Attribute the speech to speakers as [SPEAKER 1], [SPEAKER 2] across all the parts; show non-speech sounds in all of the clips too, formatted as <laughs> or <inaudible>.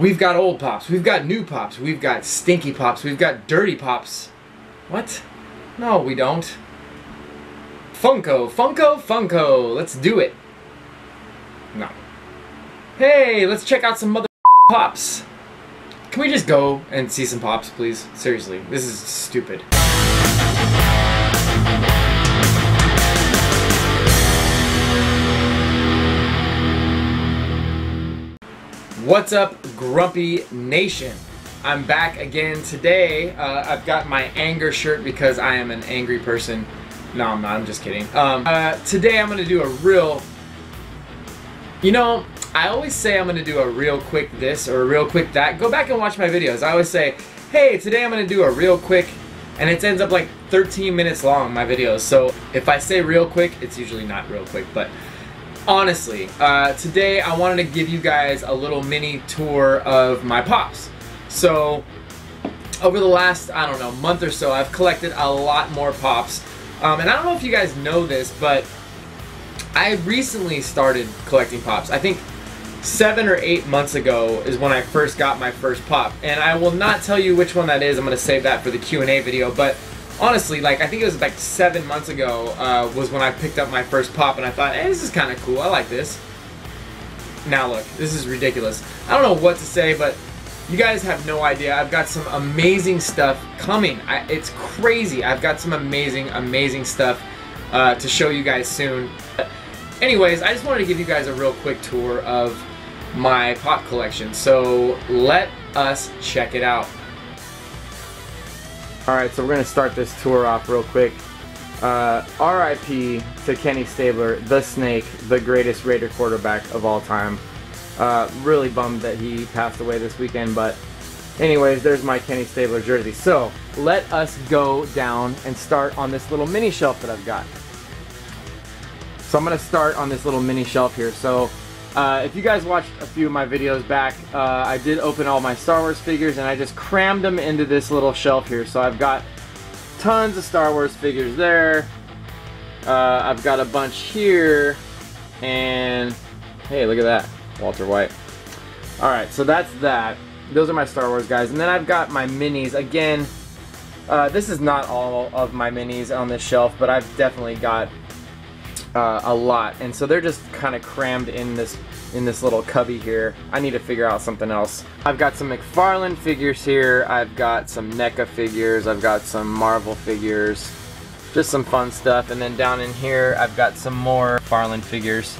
[SPEAKER 1] We've got old pops. We've got new pops. We've got stinky pops. We've got dirty pops. What? No, we don't. Funko, Funko, Funko. Let's do it. No. Hey, let's check out some mother pops. Can we just go and see some pops, please? Seriously, this is stupid. What's up, Grumpy Nation? I'm back again today. Uh, I've got my anger shirt because I am an angry person. No, I'm not. I'm just kidding. Um, uh, today I'm going to do a real... You know, I always say I'm going to do a real quick this or a real quick that. Go back and watch my videos. I always say, hey, today I'm going to do a real quick... And it ends up like 13 minutes long, my videos. So if I say real quick, it's usually not real quick. But honestly, uh, today I wanted to give you guys a little mini tour of my pops. So, over the last, I don't know, month or so, I've collected a lot more pops. Um, and I don't know if you guys know this, but I recently started collecting pops. I think seven or eight months ago is when I first got my first pop. And I will not tell you which one that is. I'm going to save that for the Q&A video. But honestly, like I think it was like seven months ago uh, was when I picked up my first pop, and I thought, hey, this is kind of cool. I like this. Now look, this is ridiculous. I don't know what to say, but you guys have no idea. I've got some amazing stuff coming. I, it's crazy. I've got some amazing, amazing stuff uh, to show you guys soon. But anyways, I just wanted to give you guys a real quick tour of my pop collection. So let us check it out. Alright, so we're going to start this tour off real quick. Uh, RIP to Kenny Stabler, the Snake, the greatest Raider quarterback of all time. Uh, really bummed that he passed away this weekend, but anyways, there's my Kenny Stabler jersey. So, let us go down and start on this little mini shelf that I've got. So I'm going to start on this little mini shelf here. So, uh, if you guys watched a few of my videos back, uh, I did open all my Star Wars figures and I just crammed them into this little shelf here. So I've got tons of Star Wars figures there. Uh, I've got a bunch here. And hey, look at that. Walter White. Alright, so that's that. Those are my Star Wars guys. And then I've got my minis. Again, uh, this is not all of my minis on this shelf, but I've definitely got uh, a lot, and so they're just kind of crammed in this in this little cubby here. I need to figure out something else. I've got some McFarlane figures here. I've got some NECA figures. I've got some Marvel figures. Just some fun stuff. And then down in here, I've got some more McFarlane figures.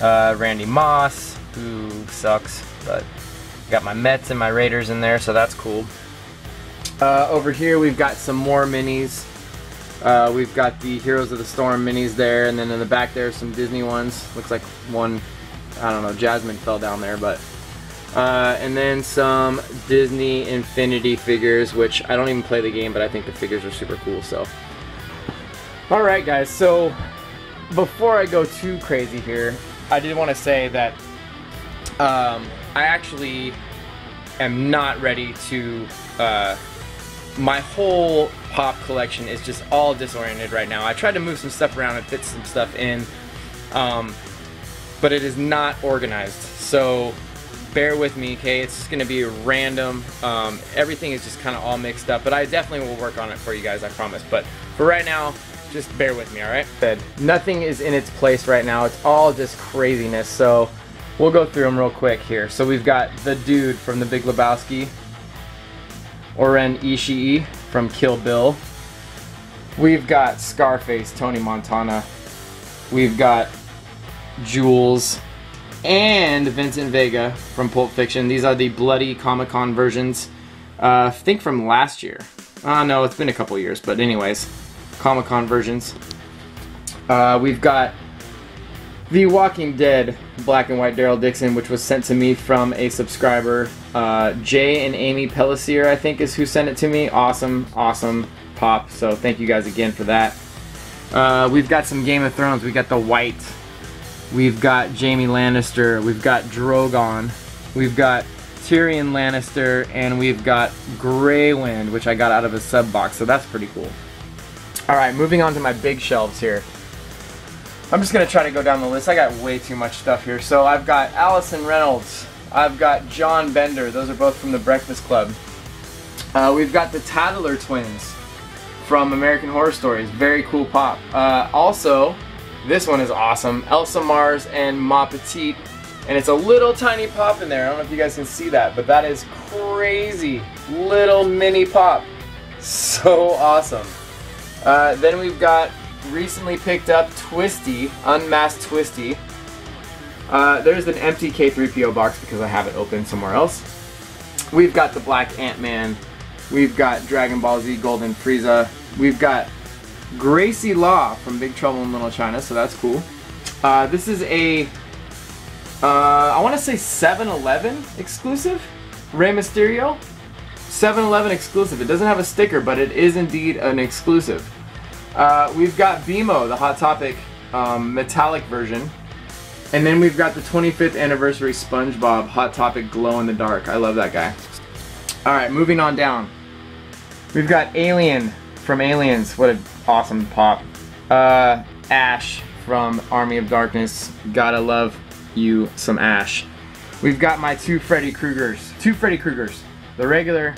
[SPEAKER 1] Uh, Randy Moss, who sucks, but got my Mets and my Raiders in there, so that's cool. Uh, over here, we've got some more minis. Uh, we've got the Heroes of the Storm minis there, and then in the back there's some Disney ones. Looks like one, I don't know, Jasmine fell down there, but. Uh, and then some Disney Infinity figures, which I don't even play the game, but I think the figures are super cool, so. Alright guys, so before I go too crazy here, I did want to say that um, I actually am not ready to uh, my whole pop collection is just all disoriented right now. I tried to move some stuff around and fit some stuff in, um, but it is not organized. So bear with me, okay? It's just gonna be random. Um, everything is just kind of all mixed up, but I definitely will work on it for you guys, I promise. But for right now, just bear with me, all right? Nothing is in its place right now. It's all just craziness. So we'll go through them real quick here. So we've got the dude from The Big Lebowski, Oren Ishii from Kill Bill. We've got Scarface, Tony Montana. We've got Jules and Vincent Vega from Pulp Fiction. These are the bloody Comic-Con versions. Uh, I think from last year. Uh, no, it's been a couple years, but anyways, Comic-Con versions. Uh, we've got the Walking Dead black and white Daryl Dixon, which was sent to me from a subscriber. Uh, Jay and Amy Pellissier, I think, is who sent it to me. Awesome, awesome pop. So thank you guys again for that. Uh, we've got some Game of Thrones. We've got the white. We've got Jaime Lannister. We've got Drogon. We've got Tyrion Lannister, and we've got Grey Wind, which I got out of a sub box. So that's pretty cool. All right, moving on to my big shelves here. I'm just gonna try to go down the list. I got way too much stuff here. So I've got Allison Reynolds, I've got John Bender. Those are both from the Breakfast Club. Uh, we've got the Tattler twins from American Horror Stories. Very cool pop. Uh, also, this one is awesome. Elsa Mars and Ma Petite. And it's a little tiny pop in there. I don't know if you guys can see that, but that is crazy. Little mini pop. <laughs> So awesome. Uh, then we've got recently picked up Twisty, Unmasked Twisty. Uh, there's an empty K3PO box because I have it open somewhere else. We've got the Black Ant-Man. We've got Dragon Ball Z Golden Frieza. We've got Gracie Law from Big Trouble in Little China, so that's cool. Uh, this is a, uh, I want to say 7-Eleven exclusive, Rey Mysterio. 7-Eleven exclusive. It doesn't have a sticker, but it is indeed an exclusive. Uh, we've got BMO, the Hot Topic um, metallic version. And then we've got the 25th anniversary SpongeBob Hot Topic Glow in the Dark. I love that guy. Alright, moving on down. We've got Alien from Aliens. What an awesome pop. Uh, Ash from Army of Darkness. Gotta love you some Ash. We've got my two Freddy Kruegers. Two Freddy Kruegers. The regular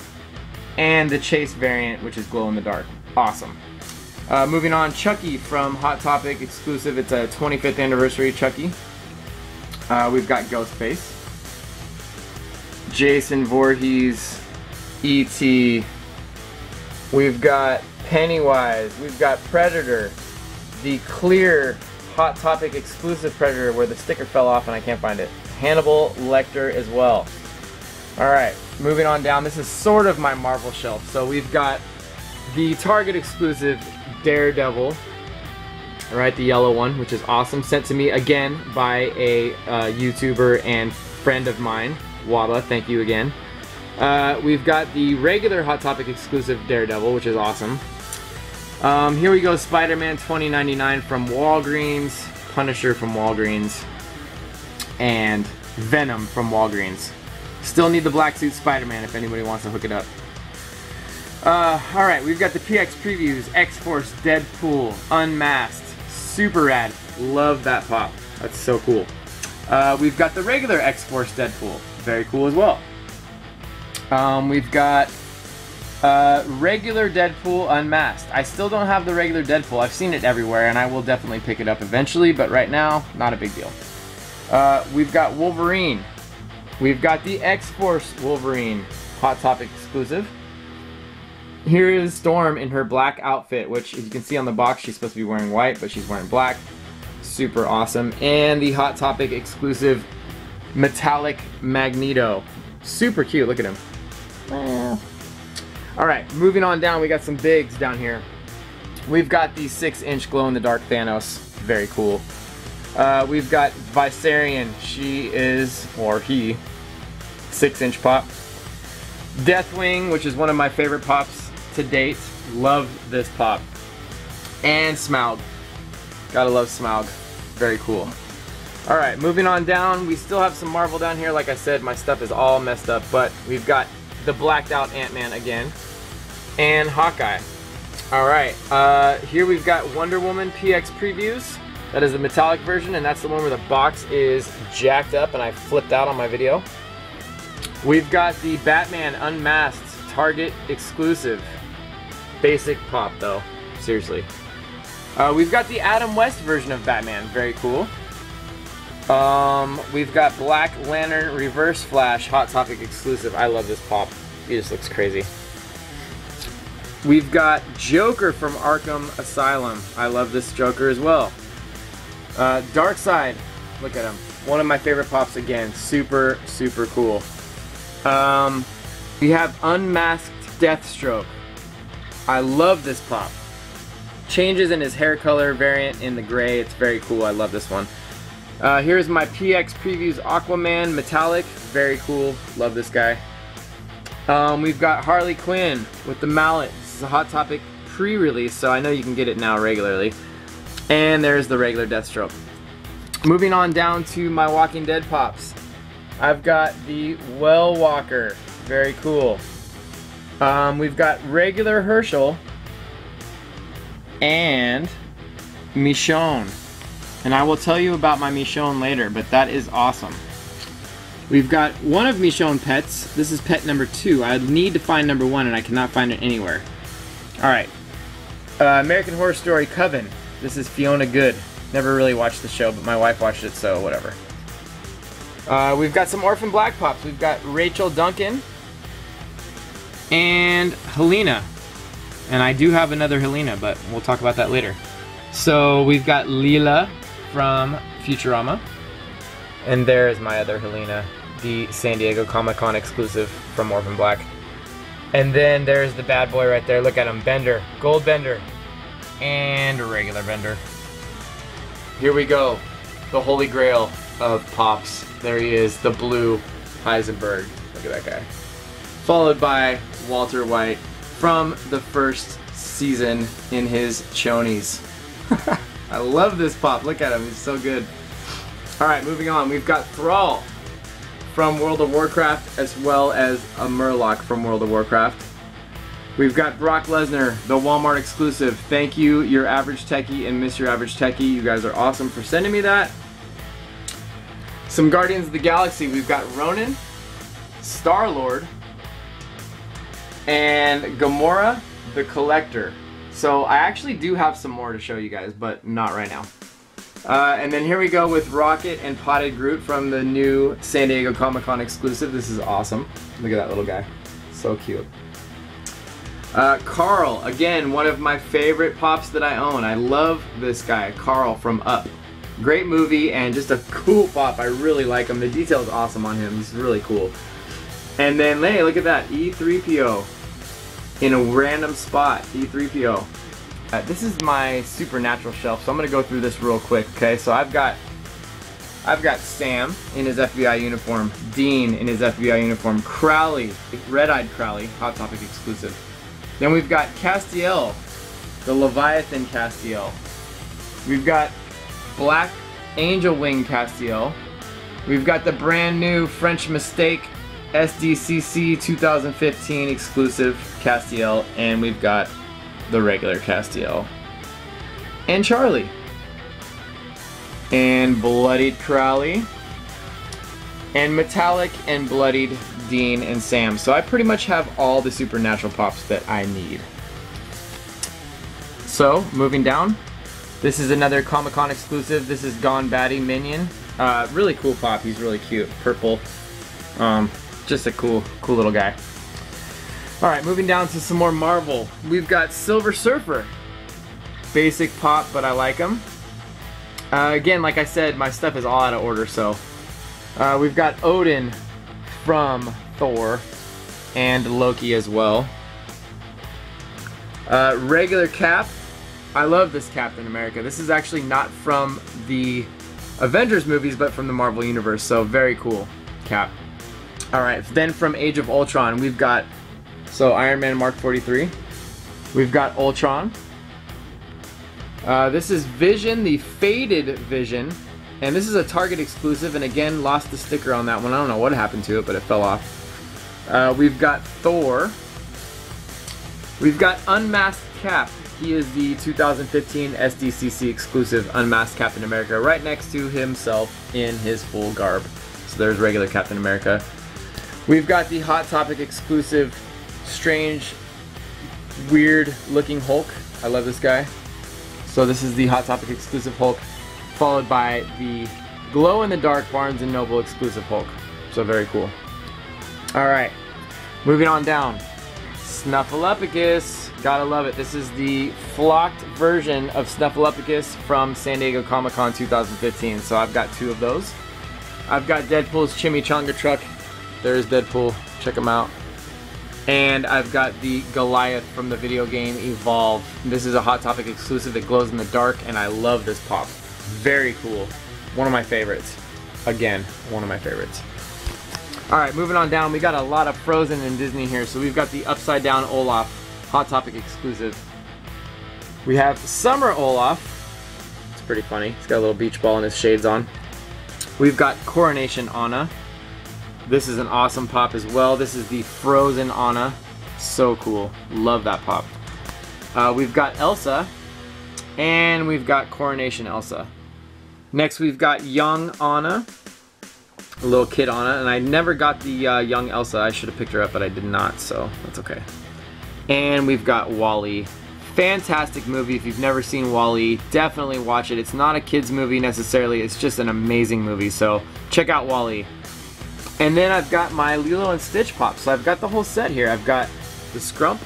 [SPEAKER 1] and the Chase variant, which is glow in the dark. Awesome. Uh, moving on, Chucky from Hot Topic exclusive. It's a 25th anniversary Chucky. Uh, we've got Ghostface, Jason Voorhees, E.T. We've got Pennywise. We've got Predator, the clear Hot Topic exclusive Predator where the sticker fell off and I can't find it. Hannibal Lecter as well. Alright, moving on down. This is sort of my Marvel shelf. So we've got the Target exclusive Daredevil. Alright, the yellow one, which is awesome. Sent to me again by a uh, YouTuber and friend of mine, Waba. Thank you again. Uh, we've got the regular Hot Topic exclusive Daredevil, which is awesome. Um, here we go, Spider-Man 2099 from Walgreens, Punisher from Walgreens, and Venom from Walgreens. Still need the black suit Spider-Man if anybody wants to hook it up. Uh, Alright, we've got the PX previews, X-Force, Deadpool, Unmasked, super rad. Love that pop. That's so cool. Uh, we've got the regular X-Force Deadpool. Very cool as well. Um, we've got uh, regular Deadpool Unmasked. I still don't have the regular Deadpool. I've seen it everywhere, and I will definitely pick it up eventually, but right now, not a big deal. Uh, we've got Wolverine. We've got the X-Force Wolverine, Hot Topic exclusive. Here is Storm in her black outfit, which as you can see on the box, she's supposed to be wearing white, but she's wearing black. Super awesome. And the Hot Topic exclusive metallic Magneto. Super cute, look at him. Alright, moving on down, we got some bigs down here. We've got the 6-inch glow-in-the-dark Thanos. Very cool. Uh, we've got Viserion. She is, or he, 6-inch pop. Deathwing, which is one of my favorite pops to date. Love this pop. And Smaug. Gotta love Smaug. Very cool. Alright, moving on down. We still have some Marvel down here. Like I said, my stuff is all messed up, but we've got the blacked out Ant-Man again. And Hawkeye. Alright, uh, here we've got Wonder Woman PX previews. That is the metallic version, and that's the one where the box is jacked up and I flipped out on my video. We've got the Batman Unmasked Target exclusive. Basic pop though, seriously. Uh, we've got the Adam West version of Batman, very cool. Um, we've got Black Lantern Reverse Flash Hot Topic exclusive. I love this pop. He just looks crazy. We've got Joker from Arkham Asylum. I love this Joker as well. Uh, Darkseid. Look at him. One of my favorite pops again. Super, super cool. Um, we have Unmasked Deathstroke. I love this pop. Changes in his hair color variant in the gray. It's very cool. I love this one. Uh, here's my PX Previews Aquaman Metallic. Very cool. Love this guy. Um, we've got Harley Quinn with the mallet. This is a Hot Topic pre-release, so I know you can get it now regularly. And there's the regular Deathstroke. Moving on down to my Walking Dead pops. I've got the Well Walker. Very cool. Um, we've got regular Hershel and Michonne. And I will tell you about my Michonne later, but that is awesome.
[SPEAKER 2] We've got one of Michonne pets. This is pet number two. I need to find number one and I cannot find it anywhere. All right. Uh, American Horror Story Coven. This is Fiona Good. Never really watched the show, but my wife watched it, so whatever. Uh, we've got some Orphan Black Pops. We've got Rachel Duncan and Helena. And I do have another Helena, but we'll talk about that later. So we've got Leela from Futurama. And there's my other Helena, the San Diego Comic Con exclusive from Orphan Black. And then there's the bad boy right there. Look at him, Bender, Gold Bender, and a regular Bender. Here we go, the holy grail of Pops. There he is, the blue Heisenberg. Look at that guy. Followed by Walter White from the first season in his chonies. <laughs> I love this pop. Look at him. He's so good. All right, moving on. We've got Thrall from World of Warcraft as well as a Murloc from World of Warcraft. We've got Brock Lesnar, the Walmart exclusive. Thank you, Your Average Techie and Miss Your Average Techie. You guys are awesome for sending me that. Some Guardians of the Galaxy. We've got Ronan, Star-Lord, and Gamora the Collector. So I actually do have some more to show you guys, but not right now. Uh, and then here we go with Rocket and Potted Groot from the new San Diego Comic Con exclusive. This is awesome. Look at that little guy. So cute. Uh, Carl, again, one of my favorite pops that I own. I love this guy, Carl from Up. Great movie and just a cool pop. I really like him. The detail is awesome on him. He's really cool. And then, hey, look at that, E3PO in a random spot, E3PO. Uh, this is my supernatural shelf, so I'm gonna go through this real quick. Okay, so I've got I've got Sam in his FBI uniform, Dean in his FBI uniform, Crowley, red-eyed Crowley, Hot Topic exclusive. Then we've got Castiel, the Leviathan Castiel. We've got Black Angel Wing Castiel. We've got the brand new French Mistake SDCC 2015 exclusive Castiel, and we've got the regular Castiel. And Charlie. And Bloodied Crowley. And Metallic and Bloodied Dean and Sam. So I pretty much have all the Supernatural Pops that I need. So, moving down. This is another Comic Con exclusive. This is Gone Batty Minion. Uh, really cool pop. He's really cute. Purple. Um, just a cool, cool little guy. All right, moving down to some more Marvel. We've got Silver Surfer. Basic pop, but I like him. Uh, again, like I said, my stuff is all out of order, so. Uh, we've got Odin from Thor and Loki as well. Uh, regular Cap. I love this Captain America. This is actually not from the Avengers movies, but from the Marvel Universe, so very cool Cap. Alright, then from Age of Ultron, we've got, so Iron Man Mark 43. We've got Ultron. Uh, this is Vision, the Faded Vision. And this is a Target exclusive, and again, lost the sticker on that one. I don't know what happened to it, but it fell off. Uh, we've got Thor. We've got Unmasked Cap. He is the 2015 SDCC exclusive Unmasked Captain America, right next to himself in his full garb. So there's regular Captain America. We've got the Hot Topic exclusive, strange, weird looking Hulk. I love this guy. So this is the Hot Topic exclusive Hulk, followed by the glow in the dark Barnes & Noble exclusive Hulk. So very cool. All right, moving on down. Snuffleupagus, gotta love it. This is the flocked version of Snuffleupagus from San Diego Comic Con 2015. So I've got two of those. I've got Deadpool's Chimichanga truck there's Deadpool. Check him out. And I've got the Goliath from the video game Evolve. This is a Hot Topic exclusive that glows in the dark, and I love this pop. Very cool. One of my favorites. Again, one of my favorites. Alright, moving on down. We got a lot of Frozen and Disney here. So we've got the Upside Down Olaf, Hot Topic exclusive. We have Summer Olaf. It's pretty funny. He's got a little beach ball and his shades on. We've got Coronation Anna. This is an awesome pop as well. This is the Frozen Anna. So cool. Love that pop. Uh, we've got Elsa. And we've got Coronation Elsa. Next we've got Young Anna. little kid it, and I never got the uh, young Elsa. I should have picked her up, but I did not, so that's okay. And we've got WALL-E. Fantastic movie. If you've never seen WALL-E, definitely watch it. It's not a kid's movie necessarily, it's just an amazing movie, so check out WALL-E. And then I've got my Lilo and Stitch pop. So I've got the whole set here. I've got the Scrump.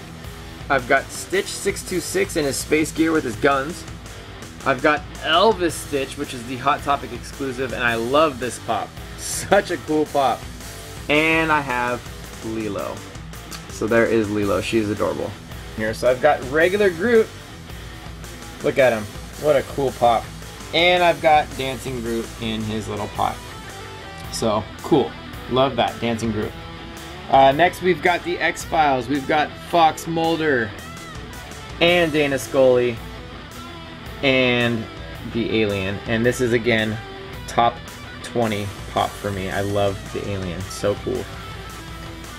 [SPEAKER 2] I've got Stitch 626 in his space gear with his guns. I've got Elvis Stitch, which is the Hot Topic exclusive, and I love this pop. <laughs> Such a cool pop. And I have Lilo. So there is Lilo. She's adorable. Here, so I've got regular Groot. Look at him. What a cool pop. And I've got Dancing Groot in his little pot. So, cool. Love that, Dancing Groot. Uh, next, we've got the X-Files. We've got Fox Mulder and Dana Scully and the Alien. And this is, again, top 20 pop for me. I love the Alien. So cool.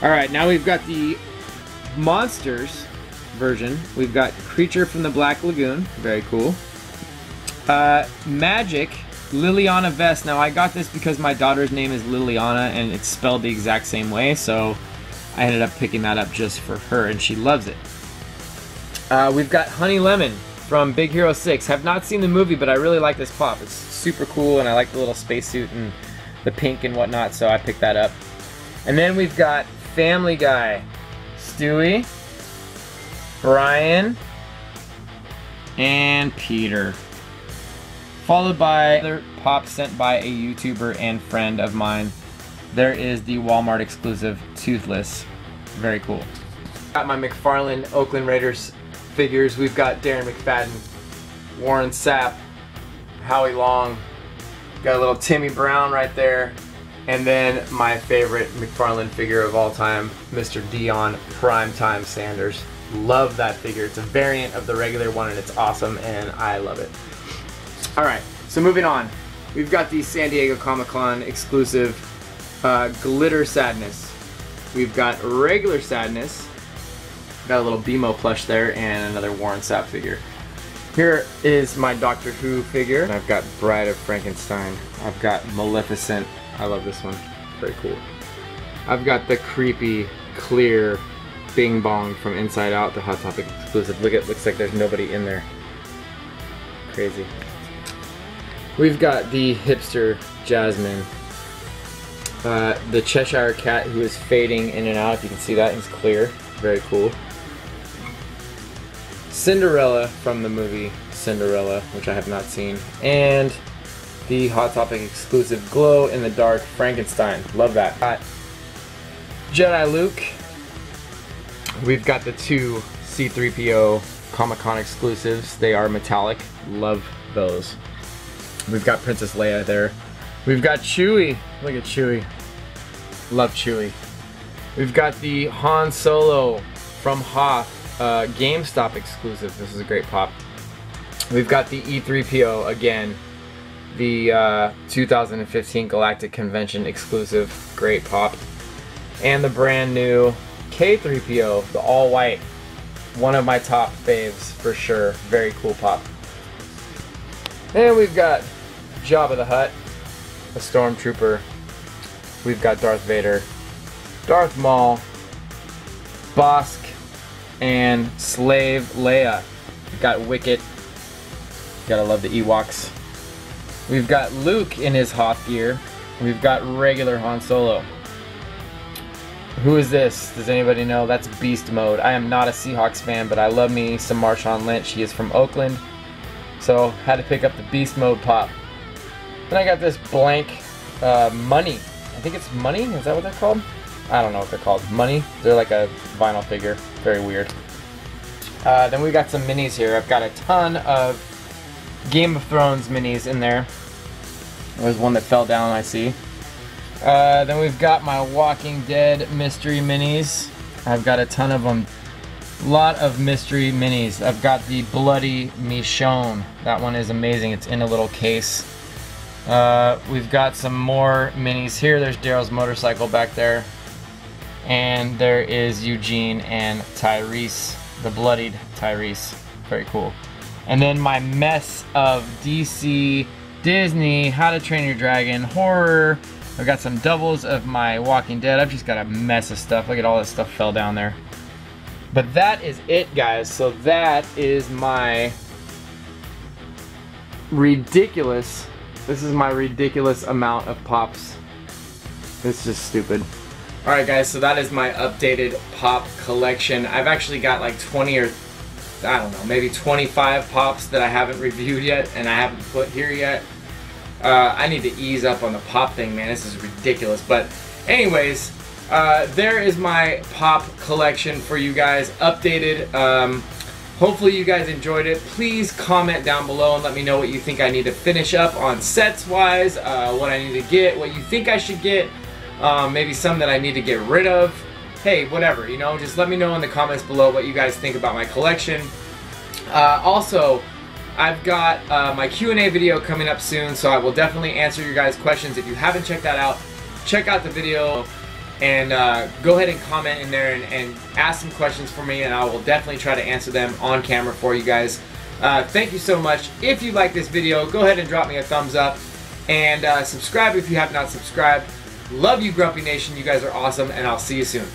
[SPEAKER 2] All right, now we've got the Monsters version. We've got Creature from the Black Lagoon. Very cool. Uh, Magic Liliana Vess. Now I got this because my daughter's name is Liliana and it's spelled the exact same way, so I ended up picking that up just for her and she loves it. Uh, we've got Honey Lemon from Big Hero 6. Have not seen the movie, but I really like this pop. It's super cool and I like the little spacesuit and the pink and whatnot, so I picked that up. And then we've got Family Guy. Stewie, Brian, and Peter followed by another pop sent by a YouTuber and friend of mine. There is the Walmart exclusive Toothless. Very cool. Got my McFarlane Oakland Raiders figures. We've got Darren McFadden, Warren Sapp, Howie Long, got a little Timmy Brown right there, and then my favorite McFarlane figure of all time, Mr. Deion Primetime Sanders. Love that figure. It's a variant of the regular one and it's awesome and I love it. All right, so moving on. We've got the San Diego Comic-Con exclusive uh, Glitter Sadness. We've got regular Sadness. Got a little BMO plush there and another Warren Sapp figure. Here is my Doctor Who figure. I've got Bride of Frankenstein. I've got Maleficent. I love this one. Very cool. I've got the creepy, clear Bing Bong from Inside Out, the Hot Topic exclusive. Look at it, looks like there's nobody in there. Crazy. We've got the hipster Jasmine. Uh, the Cheshire Cat who is fading in and out. If you can see that, he's clear. Very cool. Cinderella from the movie Cinderella, which I have not seen. And the Hot Topic exclusive Glow in the Dark Frankenstein. Love that. Got Jedi Luke. We've got the two C3PO Comic Con exclusives. They are metallic. Love those. We've got Princess Leia there. We've got Chewie. Look at Chewie. Love Chewie. We've got the Han Solo from Hoth uh, GameStop exclusive. This is a great pop. We've got the E3PO again. The uh, 2015 Galactic Convention exclusive. Great pop. And the brand new K3PO, the all white. One of my top faves for sure. Very cool pop. And we've got Jabba the Hutt, a stormtrooper. We've got Darth Vader, Darth Maul, Bossk, and Slave Leia. We've got Wicket. Gotta love the Ewoks. We've got Luke in his Hoth gear. We've got regular Han Solo. Who is this? Does anybody know? That's Beast Mode. I am not a Seahawks fan, but I love me some Marshawn Lynch. He is from Oakland. So, had to pick up the Beast Mode pop. Then I got this blank uh, Munny. I think it's Munny? Is that what they're called? I don't know what they're called. Munny? They're like a vinyl figure. Very weird. Uh, then we got some minis here. I've got a ton of Game of Thrones minis in there. There's one that fell down, I see. Uh, then we've got my Walking Dead mystery minis. I've got a ton of them. Lot of mystery minis. I've got the Bloody Michonne. That one is amazing. It's in a little case. Uh, we've got some more minis here. There's Daryl's motorcycle back there. And there is Eugene and Tyrese, the bloodied Tyrese. Very cool. And then my mess of DC, Disney, How to Train Your Dragon, horror,
[SPEAKER 1] I've got some doubles of my Walking Dead. I've just got a mess of stuff. Look at all that stuff fell down there. But that is it, guys. So that is my ridiculous, this is my ridiculous amount of pops. It's just stupid. Alright guys, so that is my updated pop collection. I've actually got like 20 or, I don't know, maybe 25 pops that I haven't reviewed yet and I haven't put here yet. Uh, I need to ease up on the pop thing, man. This is ridiculous. But anyways, uh, there is my pop collection for you guys, updated. Um, hopefully you guys enjoyed it. Please comment down below and let me know what you think I need to finish up on sets-wise, uh, what I need to get, what you think I should get, um, maybe some that I need to get rid of. Hey, whatever, you know, just let me know in the comments below what you guys think about my collection. Uh, also, I've got uh, my Q&A video coming up soon, so I will definitely answer your guys' questions. If you haven't checked that out, check out the video and uh, go ahead and comment in there and, and, ask some questions for me and I will definitely try to answer them on camera for you guys. Uh, thank you so much. If you like this video, go ahead and drop me a thumbs up and uh, subscribe if you have not subscribed. Love you, Grumpy Nation. You guys are awesome, and I'll see you soon.